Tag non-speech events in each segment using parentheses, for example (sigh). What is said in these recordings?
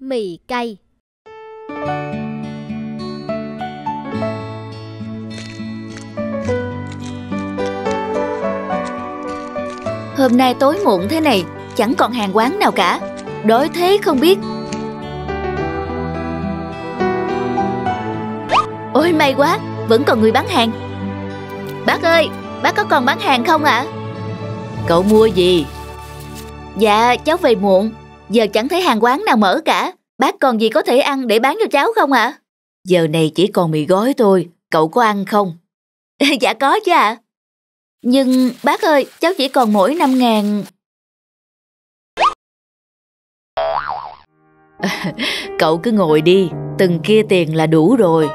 mì cay. Hôm nay tối muộn thế này Chẳng còn hàng quán nào cả. Đói thế không biết. Ôi may quá Vẫn còn người bán hàng. Bác ơi Bác có còn bán hàng không ạ? Cậu mua gì? Dạ cháu về muộn Giờ chẳng thấy hàng quán nào mở cả. Bác còn gì có thể ăn để bán cho cháu không ạ? Giờ này chỉ còn mì gói thôi. Cậu có ăn không? (laughs) Dạ có chứ ạ. Nhưng bác ơi cháu chỉ còn mỗi 5 ngàn. (laughs) Cậu cứ ngồi đi. Từng kia tiền là đủ rồi.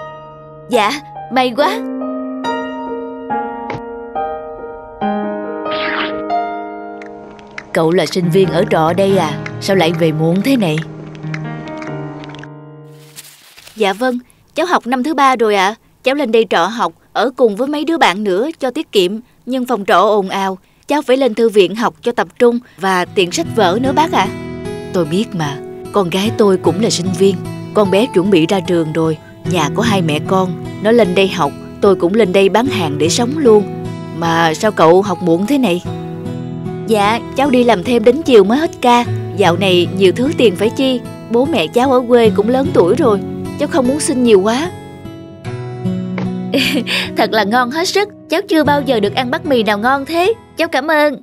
Dạ may quá Cậu là sinh viên ở trọ đây à? Sao lại về muộn thế này? Dạ vâng Cháu học năm thứ ba rồi ạ. À. Cháu lên đây trọ học Ở cùng với mấy đứa bạn nữa cho tiết kiệm Nhưng phòng trọ ồn ào. Cháu phải lên thư viện học cho tập trung Và tiện sách vở nữa bác ạ. À. Tôi biết mà Con gái tôi cũng là sinh viên. Con bé chuẩn bị ra trường rồi Nhà có hai mẹ con. Nó lên đây học Tôi cũng lên đây bán hàng để sống luôn. Mà sao cậu học muộn thế này Dạ cháu đi làm thêm đến chiều mới hết ca. Dạo này nhiều thứ tiền phải chi. Bố mẹ cháu ở quê cũng lớn tuổi rồi. Cháu không muốn xin nhiều quá. (laughs) Thật là ngon hết sức. Cháu chưa bao giờ được ăn bát mì nào ngon thế. Cháu cảm ơn.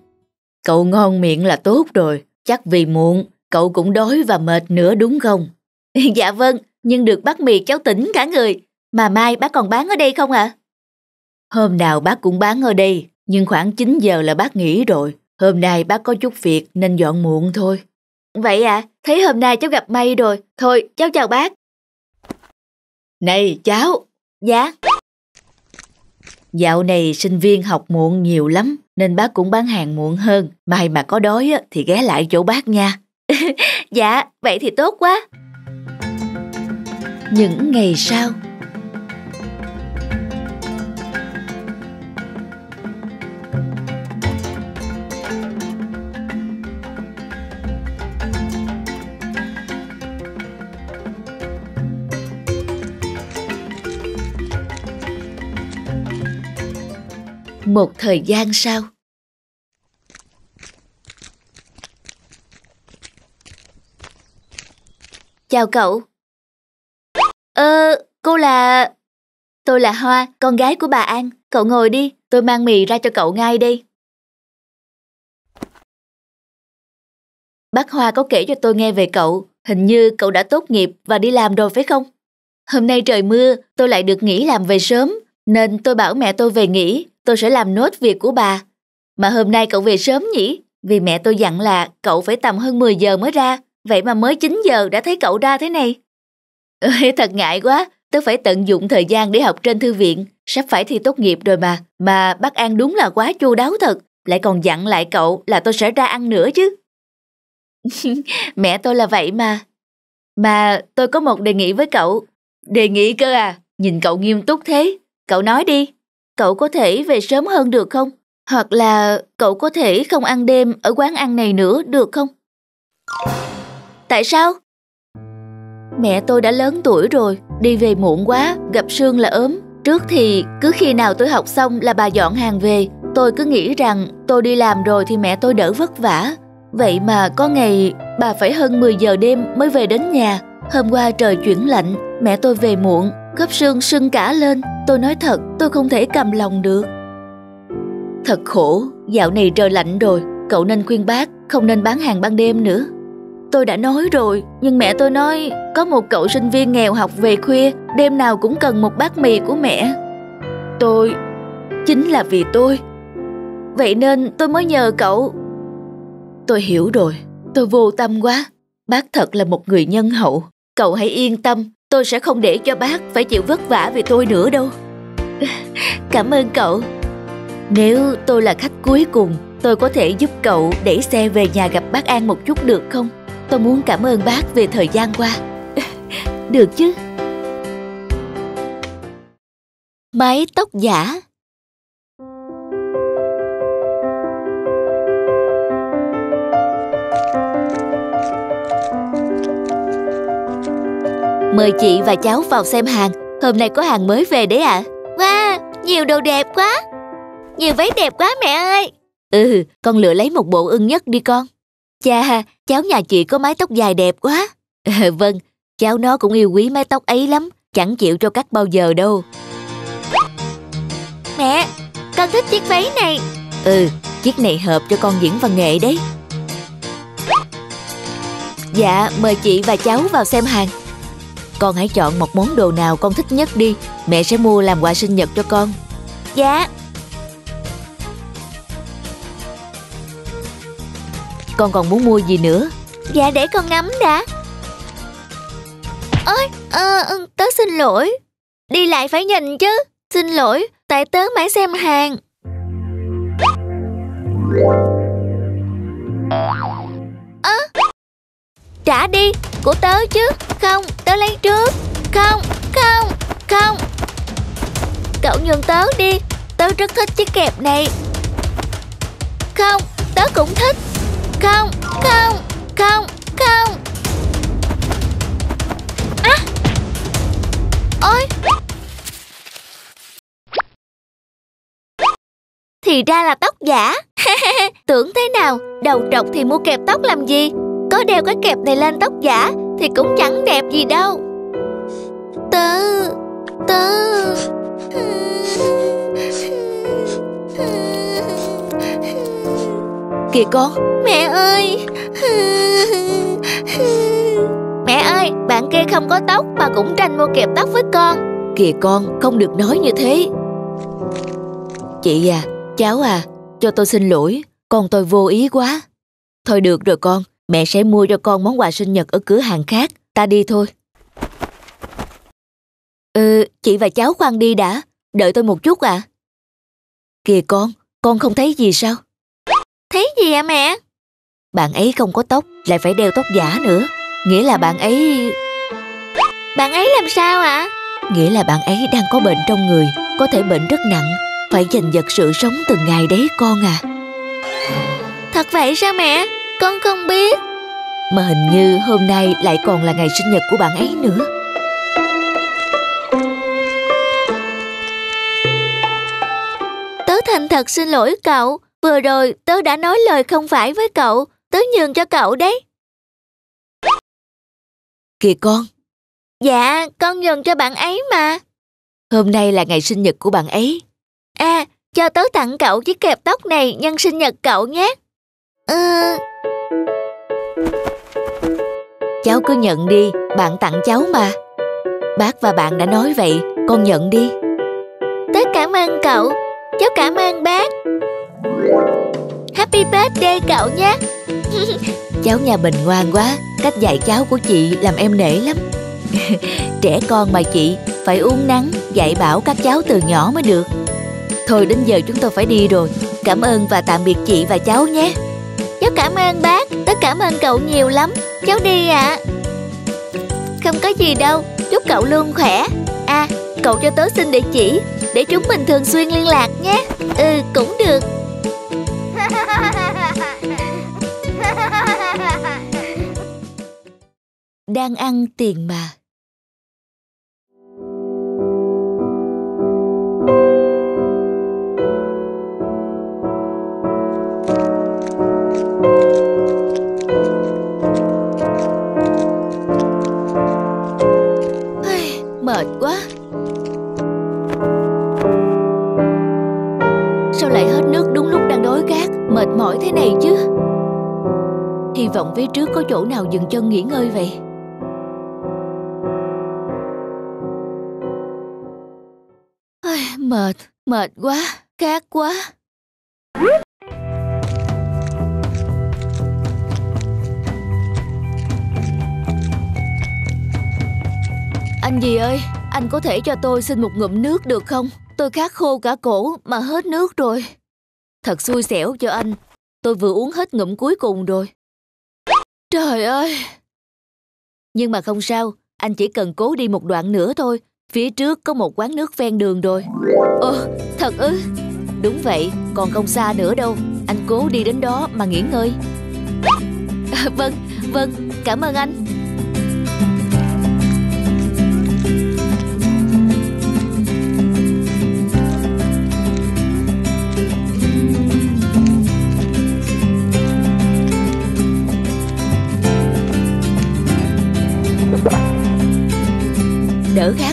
Cậu ngon miệng là tốt rồi. Chắc vì muộn Cậu cũng đói và mệt nữa đúng không? (laughs) Dạ vâng Nhưng được bát mì cháu tỉnh cả người. Mà mai bác còn bán ở đây không ạ? À? Hôm nào bác cũng bán ở đây Nhưng khoảng 9 giờ là bác nghỉ rồi Hôm nay bác có chút việc nên dọn muộn thôi. Vậy à, thấy hôm nay cháu gặp may rồi. Thôi, cháu chào bác. Này cháu. Dạ. Dạo này sinh viên học muộn nhiều lắm nên bác cũng bán hàng muộn hơn. Mai mà có đói thì ghé lại chỗ bác nha. (laughs) dạ, vậy thì tốt quá. Những ngày sau Một thời gian sau Chào cậu Ờ, cô là... Tôi là Hoa, con gái của bà An. Cậu ngồi đi, tôi mang mì ra cho cậu ngay đi. Bác Hoa có kể cho tôi nghe về cậu. Hình như cậu đã tốt nghiệp và đi làm rồi phải không? Hôm nay trời mưa, tôi lại được nghỉ làm về sớm. Nên tôi bảo mẹ tôi về nghỉ tôi sẽ làm nốt việc của bà. Mà hôm nay cậu về sớm nhỉ? Vì mẹ tôi dặn là cậu phải tầm hơn 10 giờ mới ra, vậy mà mới 9 giờ đã thấy cậu ra thế này. Thật ngại quá, tôi phải tận dụng thời gian để học trên thư viện, sắp phải thi tốt nghiệp rồi mà. Mà bác An đúng là quá chu đáo thật, lại còn dặn lại cậu là tôi sẽ ra ăn nữa chứ. (laughs) mẹ tôi là vậy mà. Mà tôi có một đề nghị với cậu. Đề nghị cơ à? Nhìn cậu nghiêm túc thế. Cậu nói đi cậu có thể về sớm hơn được không? Hoặc là cậu có thể không ăn đêm ở quán ăn này nữa được không? Tại sao? Mẹ tôi đã lớn tuổi rồi, đi về muộn quá, gặp Sương là ốm. Trước thì cứ khi nào tôi học xong là bà dọn hàng về, tôi cứ nghĩ rằng tôi đi làm rồi thì mẹ tôi đỡ vất vả. Vậy mà có ngày bà phải hơn 10 giờ đêm mới về đến nhà. Hôm qua trời chuyển lạnh, mẹ tôi về muộn, khớp xương sưng cả lên. Tôi nói thật, tôi không thể cầm lòng được. Thật khổ, dạo này trời lạnh rồi, cậu nên khuyên bác không nên bán hàng ban đêm nữa. Tôi đã nói rồi, nhưng mẹ tôi nói có một cậu sinh viên nghèo học về khuya, đêm nào cũng cần một bát mì của mẹ. Tôi, chính là vì tôi. Vậy nên tôi mới nhờ cậu. Tôi hiểu rồi, tôi vô tâm quá. Bác thật là một người nhân hậu. Cậu hãy yên tâm, tôi sẽ không để cho bác phải chịu vất vả vì tôi nữa đâu. (laughs) Cảm ơn cậu. Nếu tôi là khách cuối cùng, tôi có thể giúp cậu đẩy xe về nhà gặp bác An một chút được không? Tôi muốn cảm ơn bác về thời gian qua. (laughs) được chứ? Mái tóc giả mời chị và cháu vào xem hàng. Hôm nay có hàng mới về đấy ạ. À. Wow, nhiều đồ đẹp quá. Nhiều váy đẹp quá mẹ ơi. Ừ, con lựa lấy một bộ ưng nhất đi con. Cha, cháu nhà chị có mái tóc dài đẹp quá. À, (laughs) vâng, cháu nó cũng yêu quý mái tóc ấy lắm, chẳng chịu cho cắt bao giờ đâu. Mẹ, con thích chiếc váy này. Ừ, chiếc này hợp cho con diễn văn nghệ đấy. Dạ, mời chị và cháu vào xem hàng. Con hãy chọn một món đồ nào con thích nhất đi, mẹ sẽ mua làm quà sinh nhật cho con. Dạ. Con còn muốn mua gì nữa? Dạ để con ngắm đã. Ôi, à, tớ xin lỗi. Đi lại phải nhìn chứ. Xin lỗi, tại tớ mãi xem hàng. À, trả đi, của tớ chứ. Không. Không, không, không. Cậu nhường tớ đi, tớ rất thích chiếc kẹp này. Không, tớ cũng thích. Không, không, không, không. À. Ôi. Thì ra là tóc giả. (laughs) Tưởng thế nào, đầu trọc thì mua kẹp tóc làm gì? Có đeo cái kẹp này lên tóc giả thì cũng chẳng đẹp gì đâu. Tớ, tớ... Kìa con Mẹ ơi. Mẹ ơi Bạn kia không có tóc Mà cũng tranh mua kẹp tóc với con. Kìa con Không được nói như thế. Chị à Cháu à Cho tôi xin lỗi. Con tôi vô ý quá. Thôi được rồi con Mẹ sẽ mua cho con món quà sinh nhật ở cửa hàng khác. Ta đi thôi. Ừ Chị và cháu khoan đi đã Đợi tôi một chút à Kìa con Con không thấy gì sao Thấy gì ạ mẹ? Bạn ấy không có tóc, lại phải đeo tóc giả nữa. Nghĩa là bạn ấy... Bạn ấy làm sao ạ? Nghĩa là bạn ấy đang có bệnh trong người, có thể bệnh rất nặng, phải giành giật sự sống từng ngày đấy con à. Thật vậy sao mẹ? Con không biết. Mà hình như hôm nay lại còn là ngày sinh nhật của bạn ấy nữa. Tớ thành thật xin lỗi cậu, Vừa rồi tớ đã nói lời không phải với cậu, tớ nhường cho cậu đấy. Kìa con. Dạ, con nhường cho bạn ấy mà. Hôm nay là ngày sinh nhật của bạn ấy. À, cho tớ tặng cậu chiếc kẹp tóc này nhân sinh nhật cậu nhé. Ừ... Cháu cứ nhận đi, bạn tặng cháu mà. Bác và bạn đã nói vậy, con nhận đi. Tớ cảm ơn cậu, cháu cảm ơn bác. Happy birthday cậu nhé. (laughs) Cháu nhà Bình ngoan quá Cách dạy cháu của chị làm em nể lắm. (laughs) Trẻ con mà chị Phải uống nắng Dạy bảo các cháu từ nhỏ mới được. Thôi đến giờ chúng tôi phải đi rồi. Cảm ơn và tạm biệt chị và cháu nhé. Cháu cảm ơn bác. Tớ cảm ơn cậu nhiều lắm. Cháu đi ạ. À. Không có gì đâu. Chúc cậu luôn khỏe. À cậu cho tớ xin địa chỉ Để chúng mình thường xuyên liên lạc nhé. Ừ cũng được. (laughs) Đang ăn tiền mà chỗ nào dừng chân nghỉ ngơi vậy? Mệt mệt quá, khát quá. Anh gì ơi, anh có thể cho tôi xin một ngụm nước được không? Tôi khát khô cả cổ mà hết nước rồi. Thật xui xẻo cho anh, tôi vừa uống hết ngụm cuối cùng rồi trời ơi! Nhưng mà không sao anh chỉ cần cố đi một đoạn nữa thôi Phía trước có một quán nước ven đường rồi. Ồ, thật ư? Đúng vậy, còn không xa nữa đâu Anh cố đi đến đó mà nghỉ ngơi. À, (laughs) Vâng, vâng, cảm ơn anh.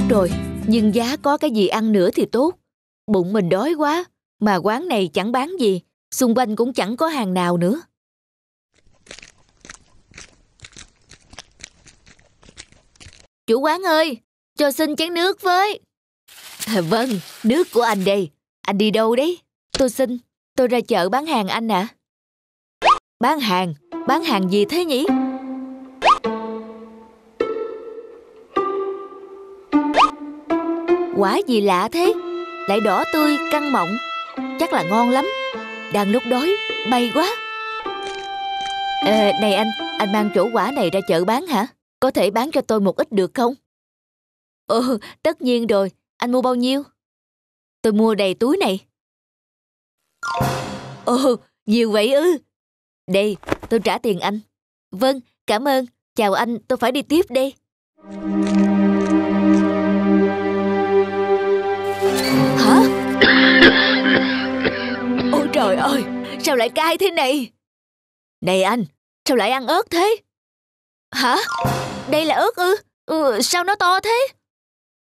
Rồi, nhưng giá có cái gì ăn nữa thì tốt. Bụng mình đói quá, mà quán này chẳng bán gì, xung quanh cũng chẳng có hàng nào nữa. Chủ quán ơi, cho xin chén nước với. À, vâng, nước của anh đây. Anh đi đâu đấy? Tôi xin, tôi ra chợ bán hàng anh ạ. À. Bán hàng? Bán hàng gì thế nhỉ? Quả gì lạ thế? Lại đỏ tươi, căng mọng. Chắc là ngon lắm. Đang lúc đói, bay quá. À, này anh, anh mang chỗ quả này ra chợ bán hả? Có thể bán cho tôi một ít được không? Ừ, tất nhiên rồi. Anh mua bao nhiêu? Tôi mua đầy túi này. Ồ, nhiều vậy ư? Đây, tôi trả tiền anh. Vâng, cảm ơn. Chào anh, tôi phải đi tiếp đây. Sao lại cay thế này? Này anh, sao lại ăn ớt thế? Hả? Đây là ớt ư? Ừ, sao nó to thế?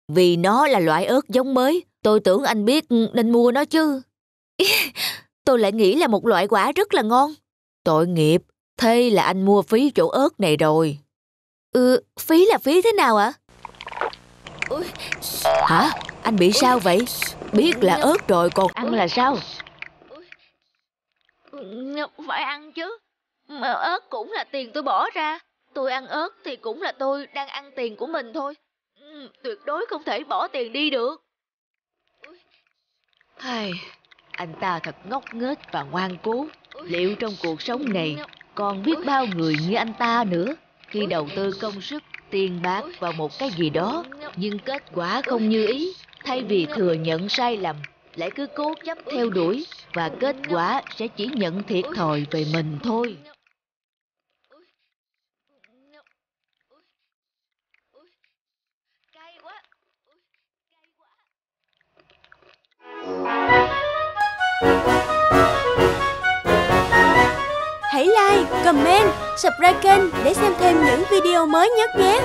Vì nó là loại ớt giống mới, tôi tưởng anh biết nên mua nó chứ. (laughs) tôi lại nghĩ là một loại quả rất là ngon. Tội nghiệp, thế là anh mua phí chỗ ớt này rồi. Ừ, phí là phí thế nào ạ? Hả? Anh bị sao vậy? Biết là ớt rồi còn ăn là sao? Phải ăn chứ. Mà ớt cũng là tiền tôi bỏ ra. Tôi ăn ớt thì cũng là tôi đang ăn tiền của mình thôi. Ừ, tuyệt đối không thể bỏ tiền đi được. Hay, anh ta thật ngốc nghếch và ngoan cố. Liệu trong cuộc sống này còn biết bao người như anh ta nữa khi đầu tư công sức, tiền bạc vào một cái gì đó nhưng kết quả không như ý. Thay vì thừa nhận sai lầm, lại cứ cố chấp theo đuổi và kết quả sẽ chỉ nhận thiệt thòi về mình thôi. Hãy like, comment, subscribe kênh để xem thêm những video mới nhất nhé.